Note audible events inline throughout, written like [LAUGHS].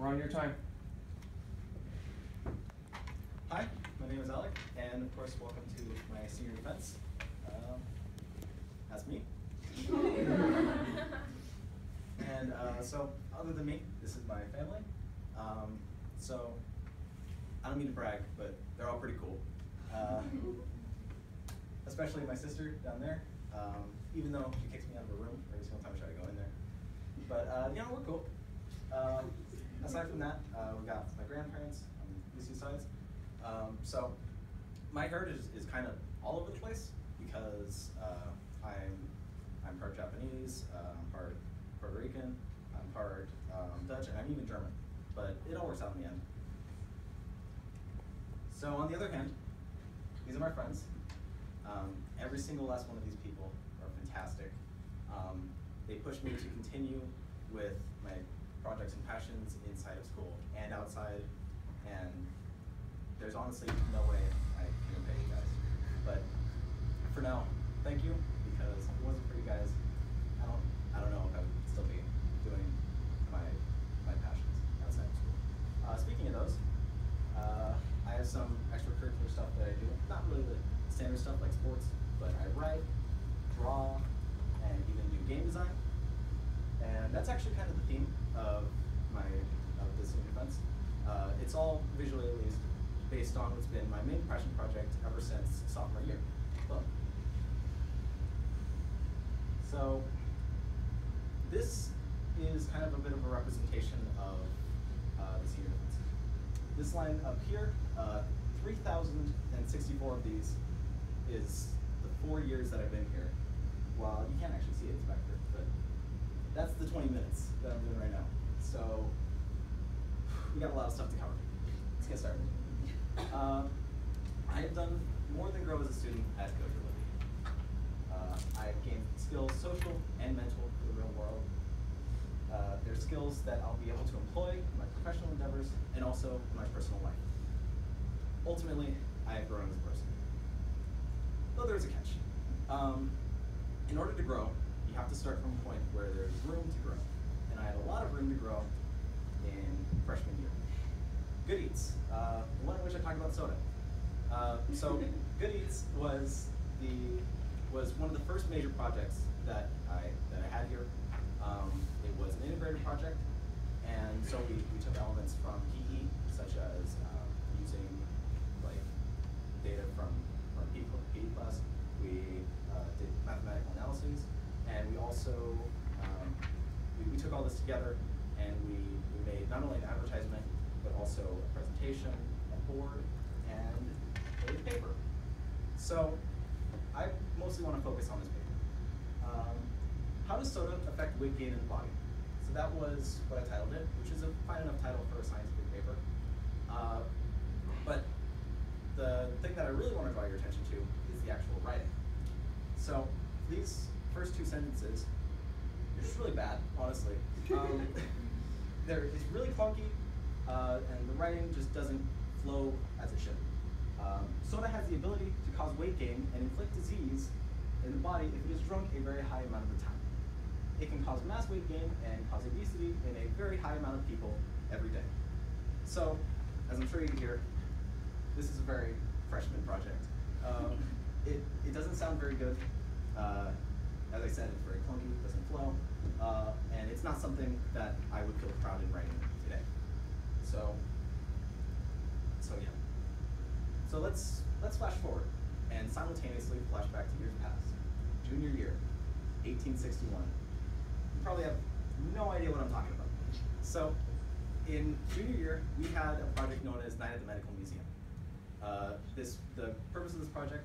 We're on your time. Hi, my name is Alec, and of course, welcome to my senior defense. Um, that's me. [LAUGHS] and uh, so, other than me, this is my family. Um, so, I don't mean to brag, but they're all pretty cool. Uh, [LAUGHS] especially my sister down there, um, even though she kicks me out of her room every single time I try to go in there. But, uh, you know, we're cool. Aside from that, uh, we got my grandparents on these two sides. Um, so my heritage is, is, kind of all over the place because uh, I'm I'm part Japanese, uh, I'm part Puerto Rican, I'm part um, Dutch, and I'm even German. But it all works out in the end. So on the other hand, these are my friends. Um, every single last one of these people are fantastic. Um, they push me to continue with my projects and passions inside of school and outside, and there's honestly no way I can pay you guys. But for now, thank you, because if it wasn't for you guys, I don't I don't know if I would still be doing my my passions outside of school. Uh, speaking of those, uh, I have some extracurricular stuff that I do. Not really the standard stuff like sports, but I write, draw, and even do game design. And that's actually kind of the theme of my of senior defense. Uh, it's all visually at least based on what's been my main passion project ever since sophomore year. Well, so this is kind of a bit of a representation of uh, the senior. This line up here, uh, 3,064 of these is the four years that I've been here. Well, you can't actually see it, it's back there, that's the 20 minutes that I'm doing right now. So we got a lot of stuff to cover. Let's get started. Uh, I have done more than grow as a student at Gojo uh, I've gained skills, social and mental, for the real world. Uh, they're skills that I'll be able to employ in my professional endeavors and also in my personal life. Ultimately, I have grown as a person. Though there's a catch. Um, in order to grow, you have to start from a point where there's room to grow. And I had a lot of room to grow in freshman year. Good Eats, uh, one in which I talked about soda. Uh, so [LAUGHS] Good Eats was the was one of the first major projects that I that I had here. Um, it was an integrated project, and so we, we took elements from PE, such as um, using like data from from PE, PE class. We uh, did mathematical analyses, and we also um, we, we took all this together, and we, we made not only an advertisement but also a presentation, a board, and a paper. So I mostly want to focus on this paper. Um, how does soda affect weight gain in the body? So that was what I titled it, which is a fine enough title for a scientific paper. Uh, but the thing that I really want to draw your attention to is the actual writing. So these first two sentences, they're just really bad, honestly. Um, [LAUGHS] they're, it's really clunky, uh, and the writing just doesn't flow as it should. Um, soda has the ability to cause weight gain and inflict disease in the body if it is drunk a very high amount of the time. It can cause mass weight gain and cause obesity in a very high amount of people every day. So, as I'm sure you hear, this is a very freshman project. Um, [LAUGHS] it, it doesn't sound very good. Uh, as I said, it's very clunky, doesn't flow, uh, and it's not something that I would feel proud in writing today. So, so yeah. So let's let's flash forward and simultaneously flash back to years past. Junior year, 1861. You probably have no idea what I'm talking about. So, in junior year, we had a project known as Night at the Medical Museum. Uh, this the purpose of this project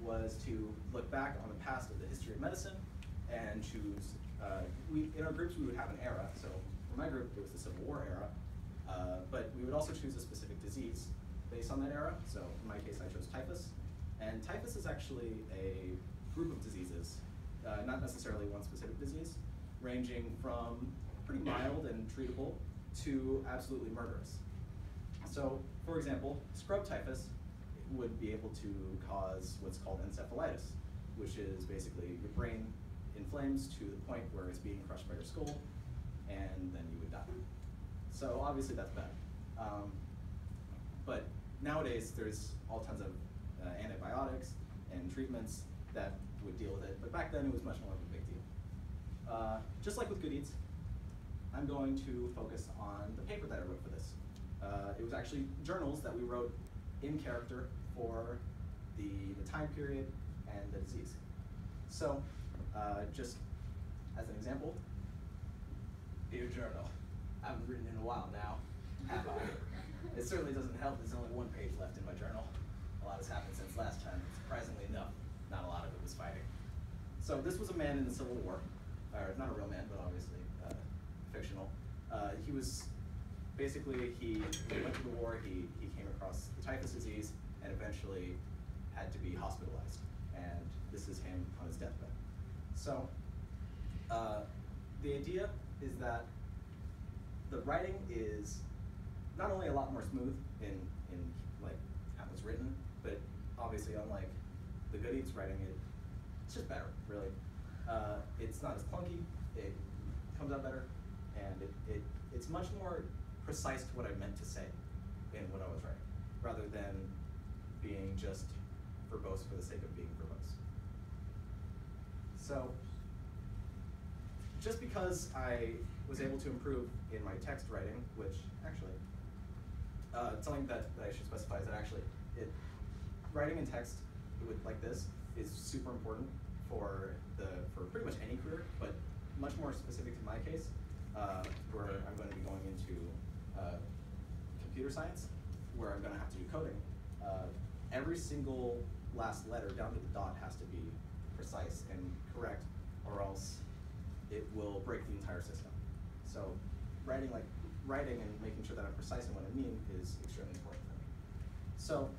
was to look back on the past of the history of medicine and choose. Uh, we in our groups we would have an era. So for my group, it was the Civil War era. Uh, but we would also choose a specific disease based on that era. So in my case, I chose typhus. And typhus is actually a group of diseases, uh, not necessarily one specific disease, ranging from pretty mild and treatable to absolutely murderous. So, for example, scrub typhus would be able to cause what's called encephalitis, which is basically your brain inflames to the point where it's being crushed by your skull, and then you would die. So obviously that's bad. Um, but nowadays there's all tons of uh, antibiotics and treatments that would deal with it. But back then it was much more of a big deal. Uh, just like with Good Eats, I'm going to focus on the paper that I wrote for this. Uh, it was actually journals that we wrote in character for the, the time period and the disease. So, uh, just as an example, Dear Journal, I haven't written in a while now, have I? It certainly doesn't help there's only one page left in my journal. A lot has happened since last time, surprisingly enough, not a lot of it was fighting. So this was a man in the Civil War, or not a real man, but obviously uh, fictional. Uh, he was basically he, went to the war. He he came across the typhus disease and eventually had to be hospitalized. And this is him on his deathbed. So uh, the idea is that the writing is not only a lot more smooth in in like how it's written, but obviously unlike the Good Eats writing, it it's just better, really. Uh, it's not as clunky. It comes out better, and it, it it's much more precise to what I meant to say in what I was writing, rather than being just verbose for the sake of being verbose. So, just because I was able to improve in my text writing, which actually, uh, something that, that I should specify is that actually, it, writing in text with like this is super important for the for pretty much any career, but much more specific to my case, uh, where I'm going to be going into computer science, where I'm going to have to do coding. Uh, every single last letter down to the dot has to be precise and correct, or else it will break the entire system. So writing like writing and making sure that I'm precise in what I mean is extremely important for me. So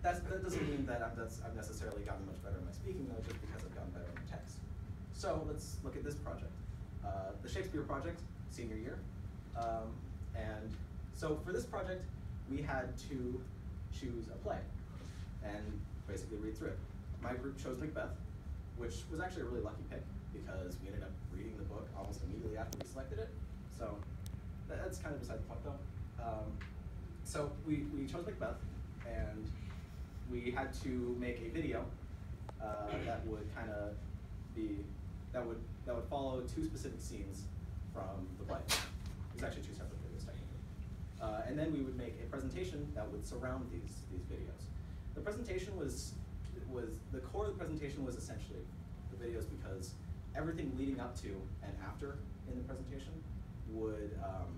that's, that doesn't mean that I'm, that's, I've necessarily gotten much better in my speaking though, just because I've gotten better in text. So let's look at this project. Uh, the Shakespeare Project, senior year. Um, and so for this project, we had to choose a play and basically read through it. My group chose Macbeth, which was actually a really lucky pick because we ended up reading the book almost immediately after we selected it. So that's kind of beside the point though. Um, so we, we chose Macbeth and we had to make a video uh, that would kind of be that would that would follow two specific scenes from the play. It's actually two separate videos technically. Uh, and then we would make a presentation that would surround these these videos. The presentation was was the core of the presentation was essentially the videos because everything leading up to and after in the presentation would um,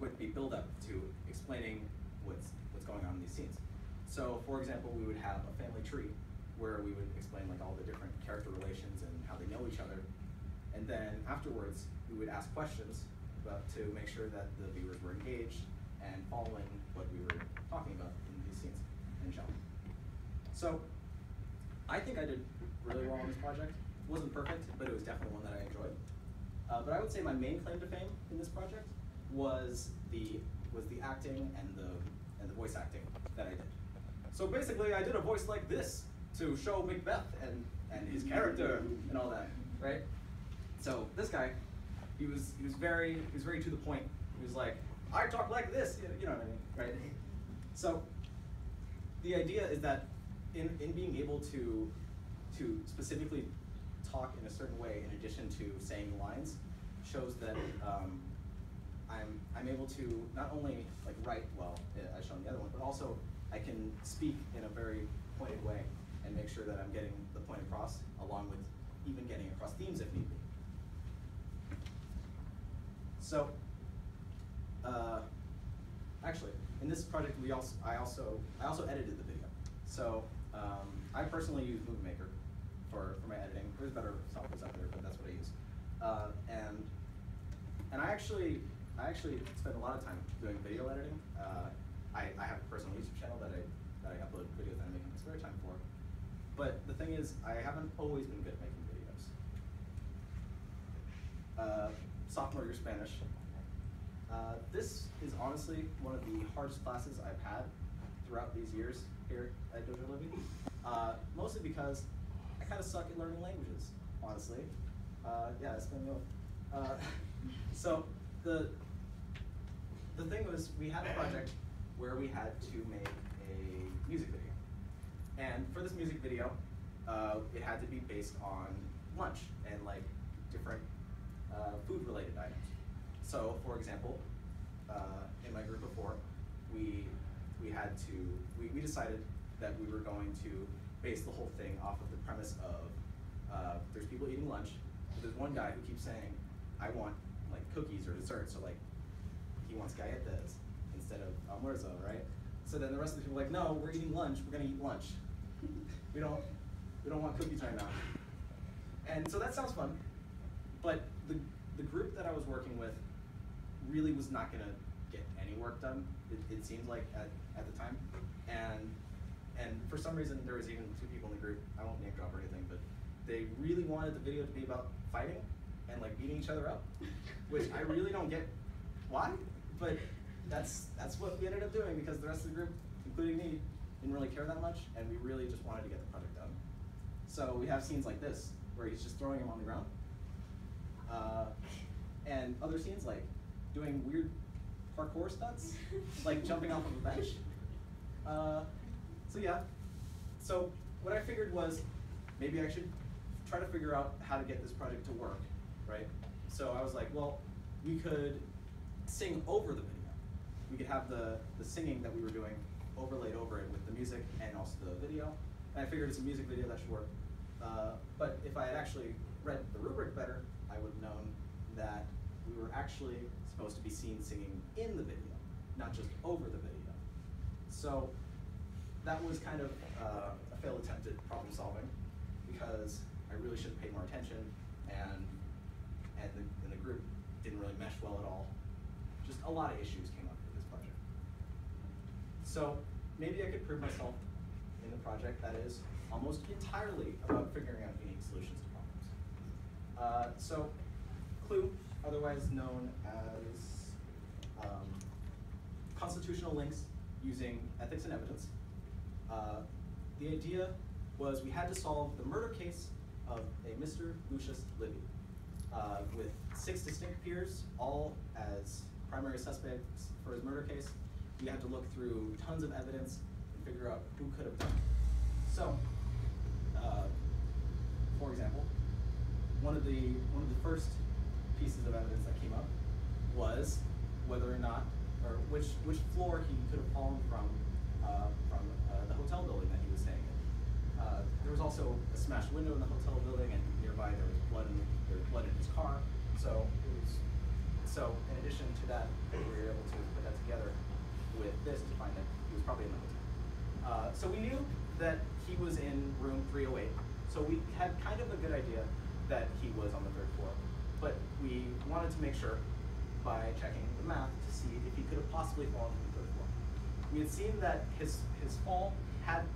would be build up to explaining what's what's going on in these scenes. So for example, we would have a family tree where we would explain like all the different character relations and how they know each other. And then afterwards, we would ask questions about, to make sure that the viewers were engaged and following what we were talking about in these scenes and shown. So I think I did really well on this project. It wasn't perfect, but it was definitely one that I enjoyed. Uh, but I would say my main claim to fame in this project was the was the acting and the and the voice acting that I did. So basically, I did a voice like this to show Macbeth and, and his character and all that, right? So this guy, he was he was very he was very to the point. He was like, I talk like this, you know what I mean, right? So the idea is that in, in being able to to specifically talk in a certain way in addition to saying lines shows that um, I'm I'm able to not only like write well uh, as shown in the other one, but also I can speak in a very pointed way and make sure that I'm getting the point across, along with even getting across themes if need be. So, uh, actually, in this project, we also I also I also edited the video. So um, I personally use Movie Maker for, for my editing. There's better software out there, but that's what I use. Uh, and and I actually I actually spend a lot of time doing video editing. Uh, I, I have a personal YouTube channel that I that I upload videos that I make in my spare time for. But the thing is, I haven't always been good at making videos. Uh, sophomore year Spanish. Uh, this is honestly one of the hardest classes I've had throughout these years here at Dozier Libbey. Uh, mostly because I kind of suck at learning languages, honestly. Uh, yeah, it's been. Uh, [LAUGHS] so the the thing was, we had a project where we had to make a music video. And for this music video, uh, it had to be based on lunch and like different uh, food related items. So, for example, uh, in my group of four, we we had to we, we decided that we were going to base the whole thing off of the premise of uh, there's people eating lunch, but there's one guy who keeps saying, I want like cookies or dessert, so like he wants galletas instead of almuerzo, right? So then the rest of the people are like, no, we're eating lunch, we're gonna eat lunch. we don't we don't want cookies right now. And so that sounds fun, but the group that I was working with really was not gonna get any work done. It, it seemed like at, at the time, and and for some reason there was even two people in the group. I won't name drop or anything, but they really wanted the video to be about fighting and like beating each other up, which I really don't get why, but that's that's what we ended up doing because the rest of the group, including me, didn't really care that much, and we really just wanted to get the project done. So we have scenes like this where he's just throwing him on the ground, uh, and other scenes like doing weird parkour stunts, [LAUGHS] like jumping off of a bench. Uh, so yeah, so what I figured was maybe I should try to figure out how to get this project to work, right? So I was like, well, we could sing over the video. We could have the, the singing that we were doing overlaid over it with the music and also the video. And I figured it's a music video that should work. Uh, but if I had actually read the rubric better, I would have known that we were actually supposed to be seen singing in the video, not just over the video. So that was kind of uh, a failed attempt at problem solving because I really should have paid more attention and and the, and the group didn't really mesh well at all. Just a lot of issues came up with this project. So maybe I could prove myself in the project that is almost entirely about figuring out unique solutions. Uh, so CLUE, otherwise known as um, constitutional links using ethics and evidence. Uh, the idea was we had to solve the murder case of a Mr. Lucius Libby uh, with six distinct peers, all as primary suspects for his murder case. We had to look through tons of evidence and figure out who could have done it. So, uh, for example, one of the one of the first pieces of evidence that came up was whether or not, or which which floor he could have fallen from uh, from uh, the hotel building that he was staying in. Uh, there was also a smashed window in the hotel building, and nearby there was blood in there was blood in his car. So it was so in addition to that, we were able to put that together with this to find that he was probably in the hotel. Uh, so we knew that he was in room 308. So we had kind of a good idea that he was on the third floor, but we wanted to make sure by checking the math to see if he could have possibly fallen from the third floor. We had seen that his his fall had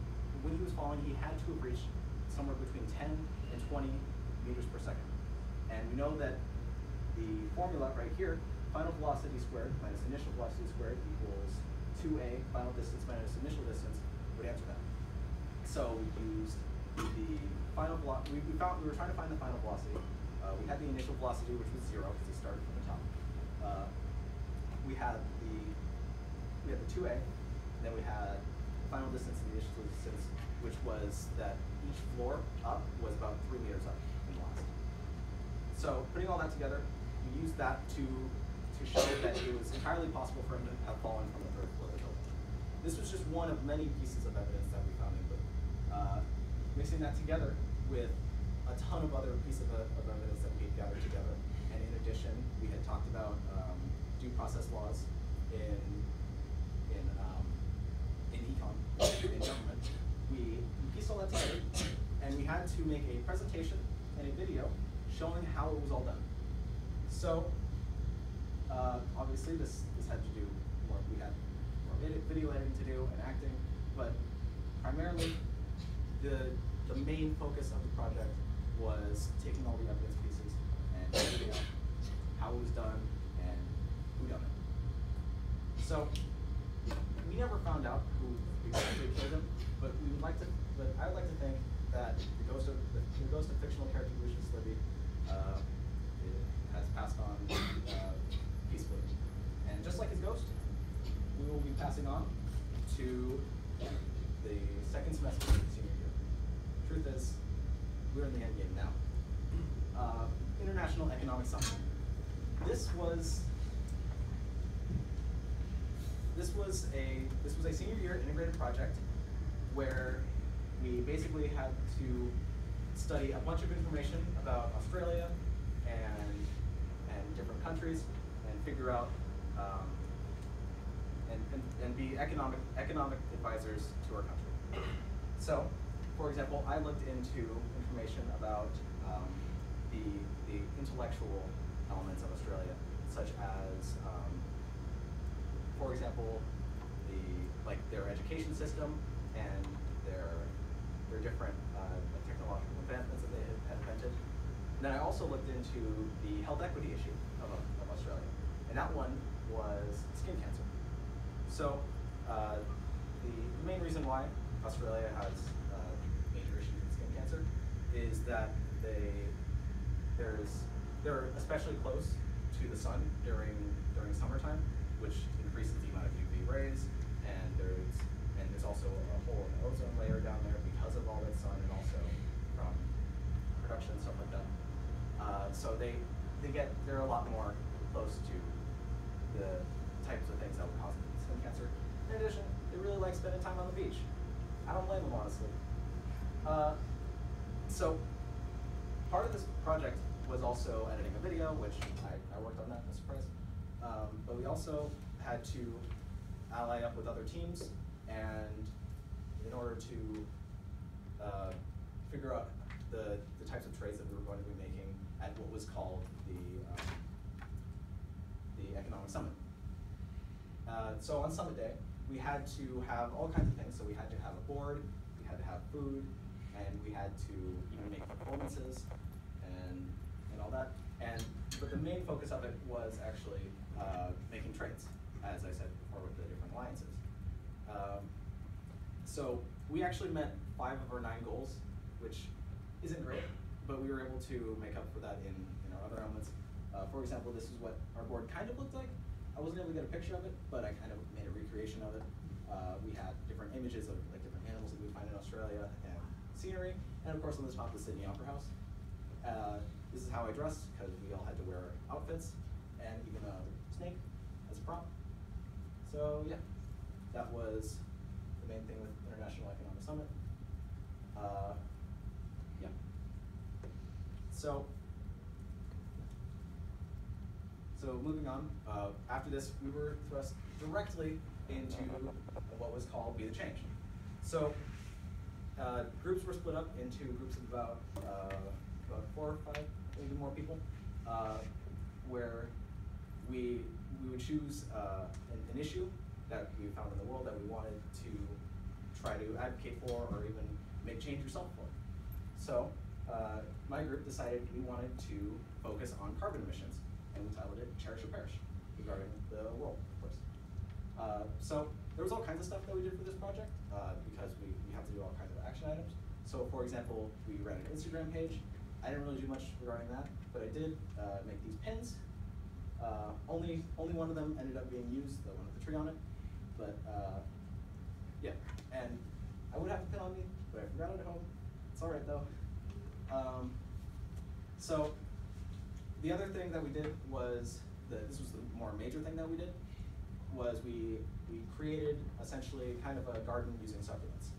when he was falling, he had to have reached somewhere between 10 and 20 meters per second. And we know that the formula right here, final velocity squared minus initial velocity squared equals 2a final distance minus initial distance would answer that. So we used the final velocity, we, we found, we were trying to find the final velocity. Uh, we had the initial velocity, which was zero, because he started from the top. Uh, we had the, we had the 2a, then we had the final distance and the initial distance, which was that each floor up was about three meters up in velocity. So putting all that together, we used that to to show that it was entirely possible for him to have fallen from the third floor of the building. This was just one of many pieces of evidence that we found in Clue. Uh, mixing that together with a ton of other pieces of, of evidence that we had gathered together, and in addition, we had talked about um, due process laws in in um, in econ in government. We, we pieced all that together, and we had to make a presentation and a video showing how it was all done. So, uh, obviously, this this had to do more. We had more video editing to do and acting, but primarily, the the main focus of the project was taking all the evidence pieces and figuring out how it was done and who done it. So, we never found out who exactly killed him, but we would like to. But I would like to think that the ghost of the, the ghost of fictional character Lucius Libby uh, has passed on uh, peacefully. And just just like his ghost, we will be passing on to the second semester of the senior year. Truth is, we're in the end game now. Uh, International Economic Summit. This was this was a this was a senior year integrated project where we basically had to study a bunch of information about Australia and and different countries and figure out um, and, and, and be economic economic advisors to our country. So, for example, I looked into information about um, the the intellectual elements of Australia, such as um, for example, the like their education system and their their different uh, technological advancements that they had invented. And then I also looked into the health equity issue of, of Australia, and that one was skin cancer. So uh, the main reason why Australia has cancer is that they there's they're especially close to the sun during during summertime, which increases the amount of UV rays, and there's and there's also a hole in the ozone layer down there because of all that sun and also from production and stuff like that. Uh, so they they get they're a lot more close to the types of things that would cause skin cancer. In addition, they really like spending time on the beach. I don't blame them honestly. Uh, so part of this project was also editing a video, which I, I worked on that, no surprise. Um, but we also had to ally up with other teams and in order to uh, figure out the, the types of trades that we were going to be making at what was called the, um, the Economic Summit. Uh, so on Summit Day, we had to have all kinds of things. So we had to have a board, we had to have food, and we had to even make performances and and all that. And but the main focus of it was actually uh, making trades, as I said before, with the different alliances. Um, so we actually met five of our nine goals, which isn't great, but we were able to make up for that in, in our other elements. Uh, for example, this is what our board kind of looked like. I wasn't able to get a picture of it, but I kind of made a recreation of it. Uh, we had different images of like different animals that we find in Australia scenery, and of course on the top the Sydney Opera House. Uh, this is how I dressed because we all had to wear outfits, and even a snake as a prop. So yeah, that was the main thing with International Economic Summit. Uh, yeah. So so moving on, uh, after this, we were thrust directly into what was called Be the Change. So uh, groups were split up into groups of about uh, about four or five, maybe more people, uh, where we we would choose uh, an, an issue that we found in the world that we wanted to try to advocate for or even make change yourself for. So uh, my group decided we wanted to focus on carbon emissions, and we titled it Cherish or Perish, regarding the world, of course. Uh, so there was all kinds of stuff that we did for this project because we, we have to do all kinds of action items. So for example, we ran an Instagram page. I didn't really do much regarding that, but I did uh, make these pins. Uh, only only one of them ended up being used, the one with the tree on it. But uh, yeah, and I would have a pin on me, but I forgot it at home. It's all right though. Um, so the other thing that we did was the, this was the more major thing that we did was we we created essentially kind of a garden using succulents.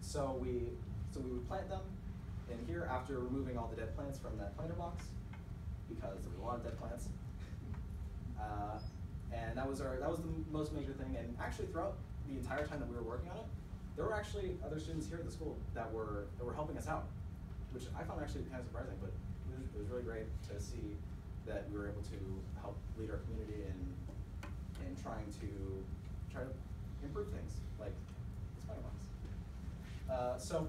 So we so we would plant them in here after removing all the dead plants from that planter box because lot of dead plants. [LAUGHS] Uh, and that was our that was the most major thing. And actually, throughout the entire time that we were working on it, there were actually other students here at the school that were that were helping us out, which I found actually kind of surprising. But it was, it was really great to see that we were able to help lead our community in in trying to try to improve things like the spider box. Uh, so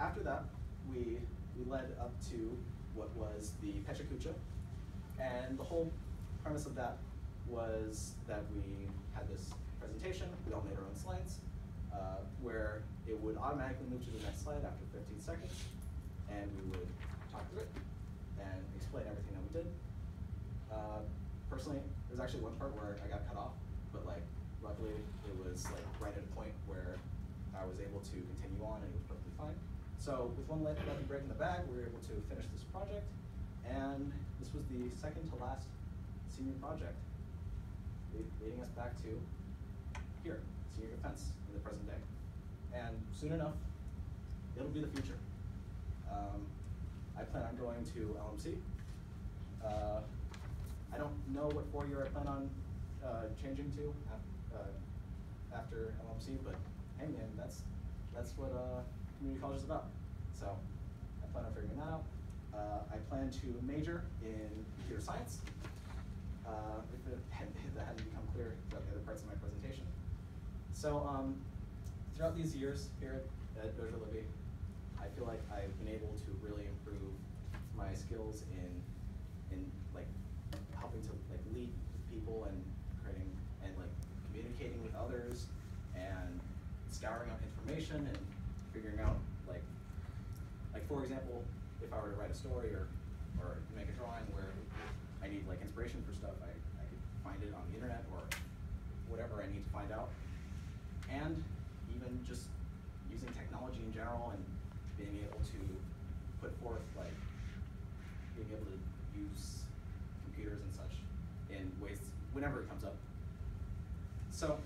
after that, we we led up to what was the Pechakucha, and the whole premise of that was that we had this presentation, we all made our own slides, uh, where it would automatically move to the next slide after 15 seconds, and we would talk through it and explain everything that we did. Uh, personally, there's actually one part where I got cut off, but like luckily it was like right at a point where I was able to continue on and it was perfectly fine. So with one lucky break in the bag, we were able to finish this project, and this was the second to last senior project, leading us back to here, senior defense in the present day. And soon enough, it'll be the future. Um, I plan on going to LMC. Uh, I don't know what four year I plan on uh, changing to af- uh, after LMC, but hey man, that's that's what uh, community college is about. So I plan on figuring that out. Uh, I plan to major in computer science. Uh, if, it, [LAUGHS] if that hadn't become clear throughout the other parts of my presentation. So um, throughout these years here at, at Dozier Libbey, I feel like I've been able to really improve my skills in in like helping to like lead people and creating and like communicating with others and scouring up information and figuring out like like for example, if I were to write a story or or make a drawing where I need like inspiration for stuff, I, I could find it on the internet or whatever I need to find out. And even just using technology in general and being able to put forth like being able to use computers and such in ways whenever it comes up. So